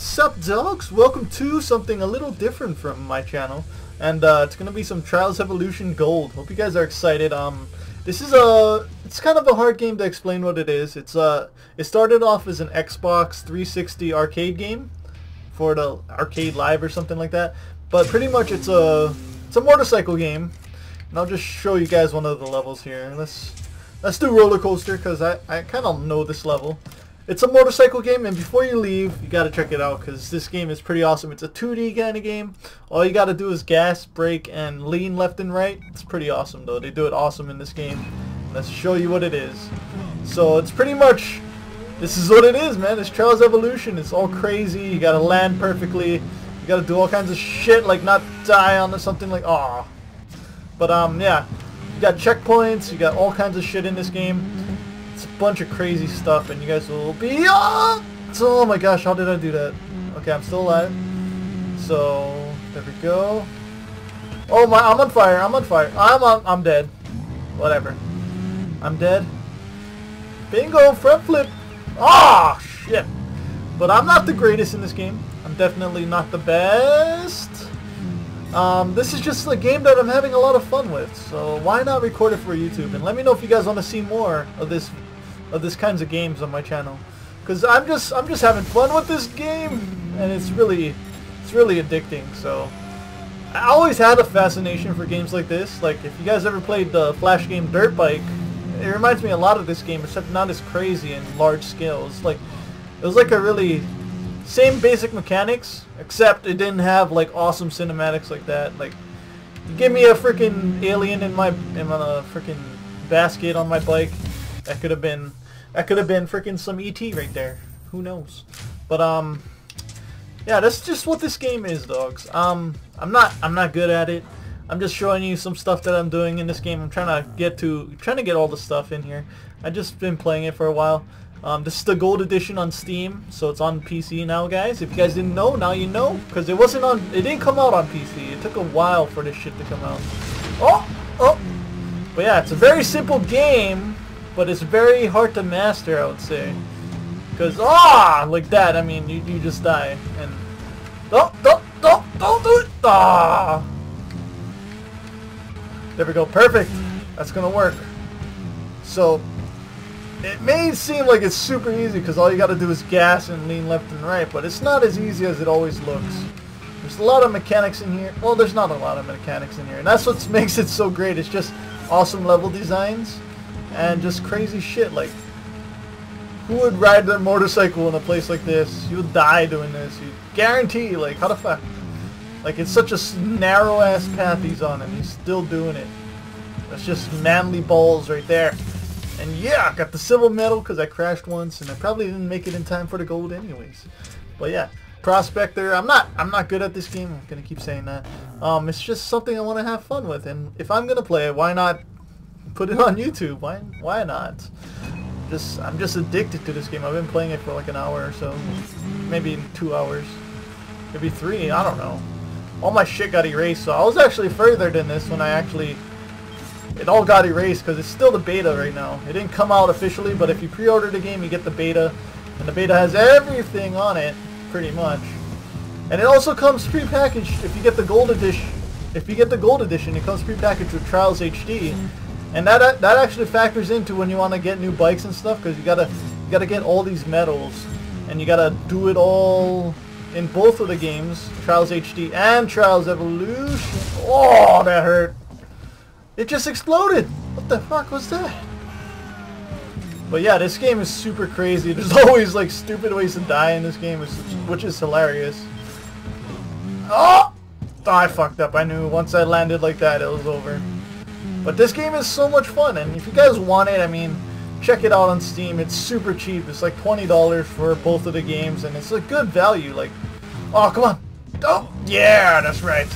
Sup dogs, welcome to something a little different from my channel and uh, it's gonna be some Trials Evolution Gold. Hope you guys are excited. Um, this is a it's kind of a hard game to explain what it is. It's uh it started off as an Xbox 360 arcade game for the arcade live or something like that. But pretty much it's a it's a motorcycle game. And I'll just show you guys one of the levels here. Let's let's do roller coaster because I I kind of know this level. It's a motorcycle game, and before you leave, you gotta check it out because this game is pretty awesome. It's a 2D kind of game. All you gotta do is gas, brake, and lean left and right. It's pretty awesome though. They do it awesome in this game. Let's show you what it is. So it's pretty much, this is what it is, man. It's Trials Evolution. It's all crazy. You gotta land perfectly. You gotta do all kinds of shit, like not die on something like, aw. But um, yeah, you got checkpoints. You got all kinds of shit in this game. It's a bunch of crazy stuff, and you guys will be... Oh, oh my gosh, how did I do that? Okay, I'm still alive. So, there we go. Oh my, I'm on fire, I'm on fire. I'm on, I'm dead. Whatever. I'm dead. Bingo, front flip. Ah, oh, shit. But I'm not the greatest in this game. I'm definitely not the best. Um, this is just a game that I'm having a lot of fun with, so why not record it for YouTube? And let me know if you guys want to see more of this of this kinds of games on my channel. Because I'm just I'm just having fun with this game and it's really it's really addicting so. I always had a fascination for games like this. Like if you guys ever played the flash game Dirt Bike it reminds me a lot of this game except not as crazy and large scale it's like it was like a really same basic mechanics except it didn't have like awesome cinematics like that. Like you give me a freaking alien in my in a freaking basket on my bike that could have been that could have been freaking some ET right there. Who knows? But um, yeah, that's just what this game is, dogs. Um, I'm not I'm not good at it. I'm just showing you some stuff that I'm doing in this game. I'm trying to get to trying to get all the stuff in here. I just been playing it for a while. Um, this is the gold edition on Steam, so it's on PC now, guys. If you guys didn't know, now you know, because it wasn't on. It didn't come out on PC. It took a while for this shit to come out. Oh, oh. But yeah, it's a very simple game but it's very hard to master, I would say. Because, ah, like that, I mean, you, you just die. And, don't, don't, don't, don't do it! Ah! There we go, perfect! That's gonna work. So, it may seem like it's super easy because all you gotta do is gas and lean left and right, but it's not as easy as it always looks. There's a lot of mechanics in here. Well, there's not a lot of mechanics in here, and that's what makes it so great. It's just awesome level designs and just crazy shit like who would ride their motorcycle in a place like this? You would die doing this. You guarantee, like, how the fuck? Like, it's such a narrow-ass path he's on, and he's still doing it. That's just manly balls right there. And yeah, I got the silver medal because I crashed once, and I probably didn't make it in time for the gold anyways. But yeah, Prospector. I'm not. I'm not good at this game. I'm gonna keep saying that. Um, it's just something I want to have fun with, and if I'm gonna play it, why not put it on YouTube. Why why not? Just I'm just addicted to this game. I've been playing it for like an hour or so. Maybe two hours. Maybe three, I don't know. All my shit got erased, so I was actually further than this when I actually it all got erased because it's still the beta right now. It didn't come out officially, but if you pre-order the game, you get the beta, and the beta has everything on it, pretty much. And it also comes pre-packaged if you get the gold edition. If you get the gold edition, it comes pre-packaged with Trials HD, and that that actually factors into when you want to get new bikes and stuff because you gotta you gotta get all these medals and you gotta do it all in both of the games, Trials HD and Trials Evolution. Oh, that hurt. It just exploded. What the fuck was that? But yeah, this game is super crazy. There's always like stupid ways to die in this game, which is hilarious. Oh! oh! I fucked up. I knew once I landed like that, it was over. But this game is so much fun, and if you guys want it, I mean, check it out on Steam. It's super cheap. It's like $20 for both of the games, and it's a good value. Like, oh, come on. Oh, yeah, that's right.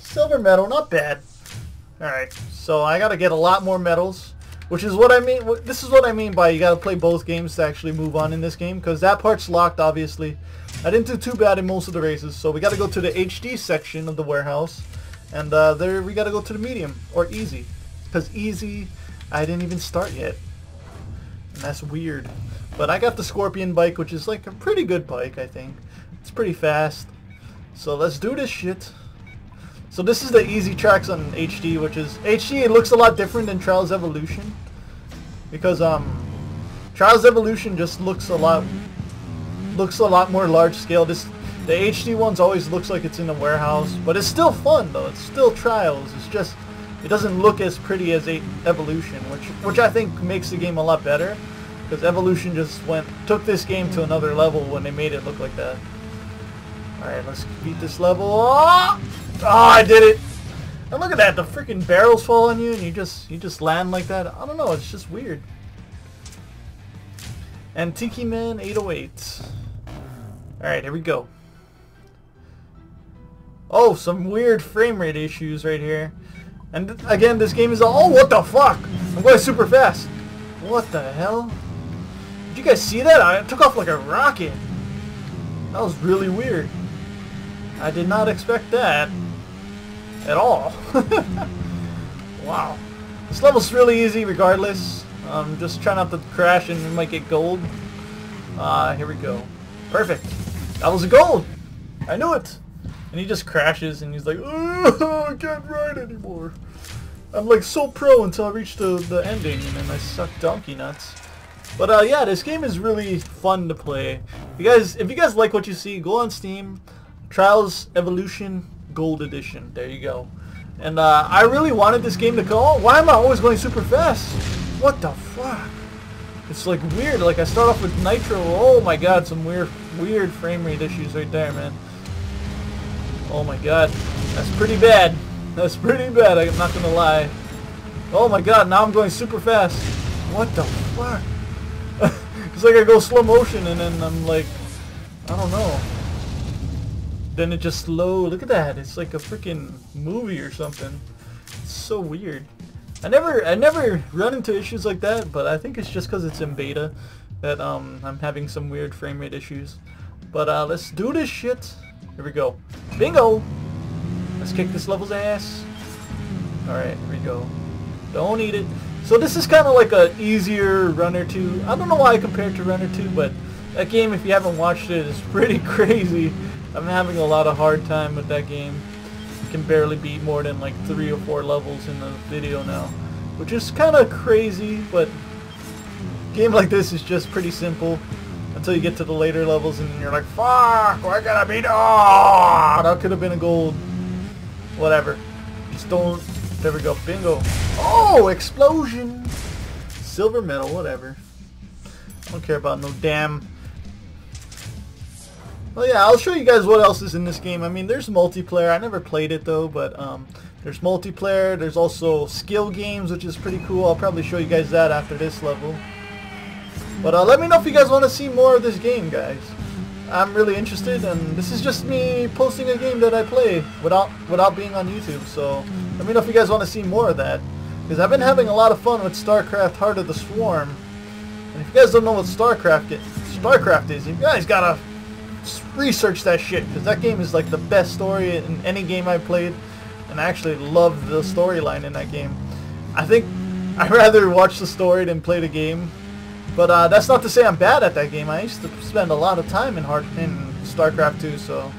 Silver medal, not bad. Alright, so I gotta get a lot more medals, which is what I mean, this is what I mean by you gotta play both games to actually move on in this game, because that part's locked, obviously. I didn't do too bad in most of the races, so we gotta go to the HD section of the warehouse, and uh, there we gotta go to the medium, or easy. Because easy, I didn't even start yet. And that's weird. But I got the Scorpion bike, which is like a pretty good bike, I think. It's pretty fast. So let's do this shit. So this is the easy tracks on HD, which is HD. It looks a lot different than Trials Evolution because um, Trials Evolution just looks a lot looks a lot more large scale. This the HD ones always looks like it's in a warehouse, but it's still fun though. It's still Trials. It's just it doesn't look as pretty as Evolution, which which I think makes the game a lot better because Evolution just went took this game to another level when they made it look like that. All right, let's beat this level. Oh! Oh, I did it! And look at that, the freaking barrels fall on you and you just you just land like that. I don't know, it's just weird. And Tiki Man 808. Alright, here we go. Oh, some weird frame rate issues right here. And again, this game is all- Oh, what the fuck? I'm going super fast. What the hell? Did you guys see that? I took off like a rocket. That was really weird. I did not expect that at all. wow. This level's really easy regardless. I'm just trying not to crash and we might get gold. Uh, here we go. Perfect. That was a gold! I knew it! And he just crashes and he's like, oh, I can't ride anymore. I'm like so pro until I reach the, the ending and then I suck donkey nuts. But uh, yeah, this game is really fun to play. You guys, if you guys like what you see, go on Steam, Trials Evolution Gold Edition. There you go. And uh, I really wanted this game to go. Why am I always going super fast? What the fuck? It's like weird. Like I start off with Nitro. Oh my god, some weird, weird frame rate issues right there, man. Oh my god, that's pretty bad. That's pretty bad. I'm not gonna lie. Oh my god, now I'm going super fast. What the fuck? it's like I go slow motion and then I'm like, I don't know then it just slow. Look at that. It's like a freaking movie or something. It's so weird. I never I never run into issues like that, but I think it's just because it's in beta that um, I'm having some weird frame rate issues. But uh, let's do this shit. Here we go. Bingo! Let's kick this level's ass. Alright, here we go. Don't eat it. So this is kind of like a easier Runner 2. I don't know why I compared to Runner 2, but that game, if you haven't watched it, is pretty crazy. I'm having a lot of hard time with that game. can barely beat more than like three or four levels in the video now. Which is kind of crazy, but game like this is just pretty simple until you get to the later levels and you're like, fuck, we're gonna beat, oh, that could have been a gold. Whatever. Just don't, there we go, bingo. Oh, explosion. Silver medal, whatever. I don't care about no damn well, yeah, I'll show you guys what else is in this game. I mean, there's multiplayer. I never played it, though, but um, there's multiplayer. There's also skill games, which is pretty cool. I'll probably show you guys that after this level. But uh, let me know if you guys want to see more of this game, guys. I'm really interested, and this is just me posting a game that I play without without being on YouTube. So let me know if you guys want to see more of that. Because I've been having a lot of fun with StarCraft Heart of the Swarm. And if you guys don't know what StarCraft is, StarCraft is, you guys gotta research that shit because that game is like the best story in any game I played and I actually love the storyline in that game. I think I'd rather watch the story than play the game but uh, that's not to say I'm bad at that game. I used to spend a lot of time in Heart in StarCraft 2 so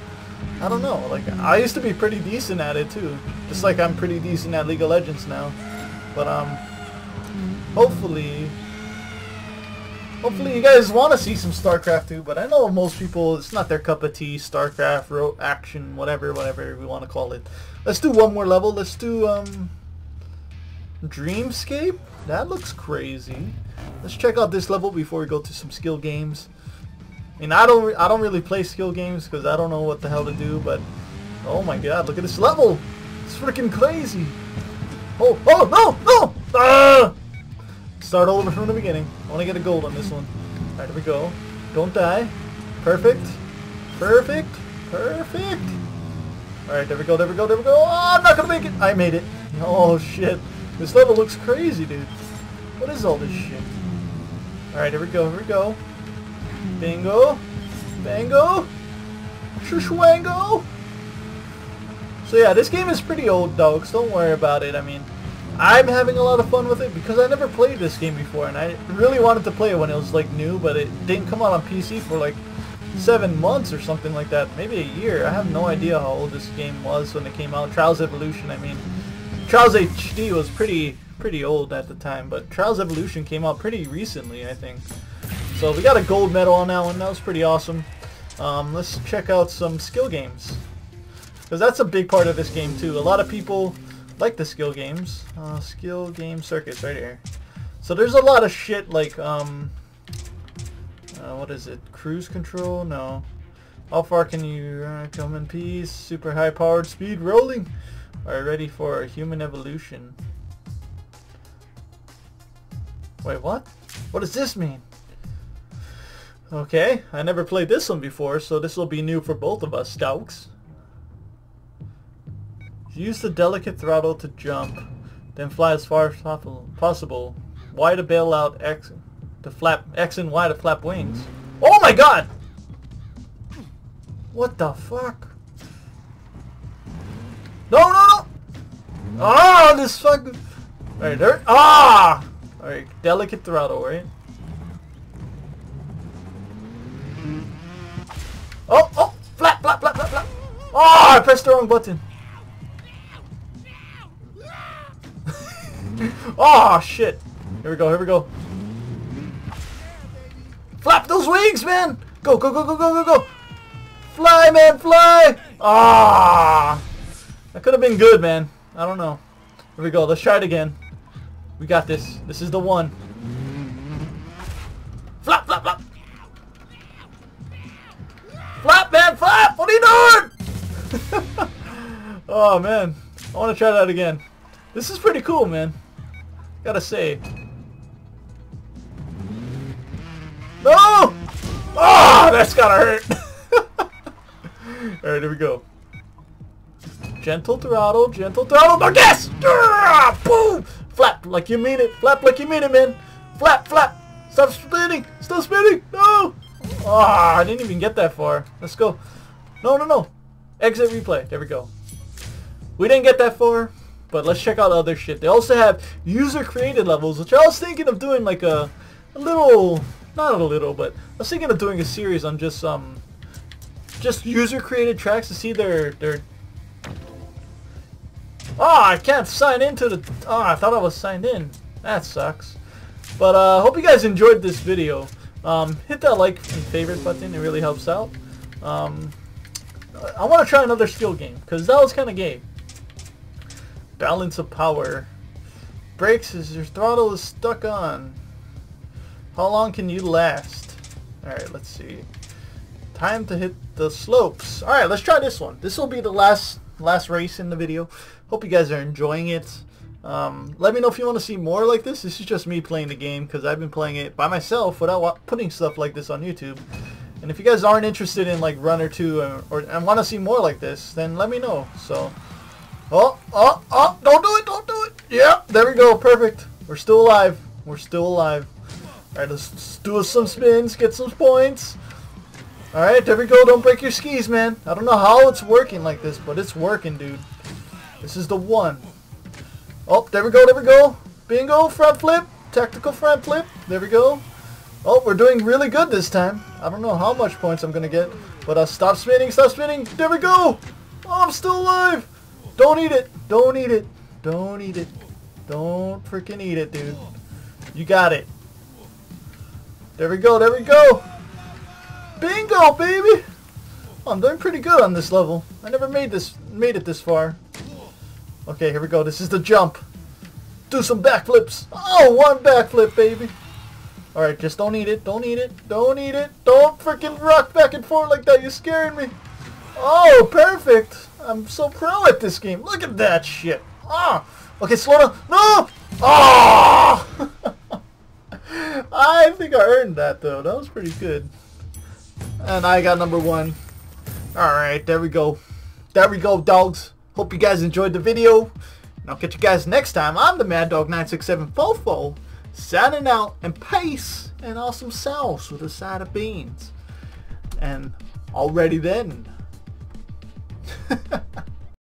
I don't know like I used to be pretty decent at it too just like I'm pretty decent at League of Legends now but um hopefully Hopefully you guys want to see some StarCraft 2, but I know most people, it's not their cup of tea, StarCraft, ro action, whatever, whatever we want to call it. Let's do one more level. Let's do, um, Dreamscape? That looks crazy. Let's check out this level before we go to some skill games. Mean, I don't, I don't really play skill games because I don't know what the hell to do, but, oh my god, look at this level! It's freaking crazy! Oh, oh, no, no! Ah! Start all over from the beginning. I want to get a gold on this one. Alright, here we go. Don't die. Perfect. Perfect. Perfect. Alright, there we go, there we go, there we go. Oh, I'm not to make it. I made it. Oh, shit. This level looks crazy, dude. What is all this shit? Alright, here we go, here we go. Bingo. Bango. Shishwango. So yeah, this game is pretty old, dogs. Don't worry about it. I mean, I'm having a lot of fun with it because I never played this game before and I really wanted to play it when it was like new but it didn't come out on PC for like seven months or something like that. Maybe a year. I have no idea how old this game was when it came out. Trials Evolution, I mean. Trials HD was pretty pretty old at the time, but Trials Evolution came out pretty recently, I think. So we got a gold medal on that one. That was pretty awesome. Um, let's check out some skill games. Because that's a big part of this game too. A lot of people like the skill games. Uh, skill game circuits right here. So there's a lot of shit like, um, uh, what is it? Cruise control? No. How far can you uh, come in peace? Super high powered speed rolling. Are ready for human evolution? Wait, what? What does this mean? Okay, I never played this one before, so this will be new for both of us, Stokes. Use the delicate throttle to jump, then fly as far as possible. Y to bail out, X to flap, X and Y to flap wings. Oh my god! What the fuck? No, no, no! Ah, this fucking... Alright, there... Ah! Alright, delicate throttle, right? Oh, oh! Flap, flap, flap, flap, flap! Oh, I pressed the wrong button. oh, shit. Here we go, here we go. Flap those wings, man! Go, go, go, go, go, go, go! Fly, man, fly! Ah! That could have been good, man. I don't know. Here we go. Let's try it again. We got this. This is the one. Flap, flap, flap! Flap, man, flap! What are you doing? oh, man. I want to try that again. This is pretty cool, man. Gotta say. No! Oh, that's gotta hurt. Alright, here we go. Gentle throttle, gentle throttle, no gas! Boom! Flap like you mean it. Flap like you mean it, man. Flap, flap. Stop spinning. Stop spinning. No! Ah, oh, I didn't even get that far. Let's go. No, no, no. Exit replay. There we go. We didn't get that far, but let's check out other shit. They also have user-created levels, which I was thinking of doing like a, a little not a little, but I was thinking of doing a series on just um, just user-created tracks to see their their. Oh, I can't sign into the. Oh, I thought I was signed in. That sucks. But uh, hope you guys enjoyed this video. Um, hit that like and favorite button. It really helps out. Um, I want to try another skill game because that was kind of gay. Balance of power. Brakes is your throttle is stuck on. How long can you last? Alright, let's see. Time to hit the slopes. Alright, let's try this one. This will be the last last race in the video. Hope you guys are enjoying it. Um, let me know if you want to see more like this. This is just me playing the game because I've been playing it by myself without putting stuff like this on YouTube. And if you guys aren't interested in like Runner 2 or, or and want to see more like this, then let me know. So, oh, oh, oh, don't do it, don't do it. Yeah, there we go, perfect. We're still alive. We're still alive. Alright, let's do some spins, get some points. Alright, there we go. Don't break your skis, man. I don't know how it's working like this, but it's working, dude. This is the one. Oh, there we go, there we go. Bingo, front flip. Tactical front flip. There we go. Oh, we're doing really good this time. I don't know how much points I'm going to get, but uh, stop spinning, stop spinning. There we go. Oh, I'm still alive. Don't eat it. Don't eat it. Don't eat it. Don't freaking eat it, dude. You got it. There we go, there we go! Bingo, baby! Oh, I'm doing pretty good on this level. I never made this made it this far. Okay, here we go. This is the jump. Do some backflips. Oh, one backflip, baby. Alright, just don't eat it. Don't eat it. Don't eat it. Don't freaking rock back and forth like that. You're scaring me. Oh, perfect. I'm so pro at this game. Look at that shit. Ah. Okay, slow down. No! Ah! I think I earned that though. That was pretty good. And I got number one. Alright, there we go. There we go, dogs. Hope you guys enjoyed the video. And I'll catch you guys next time. I'm the Mad Dog 967 Fofo. Signing out and peace and awesome sauce with a side of beans. And already then.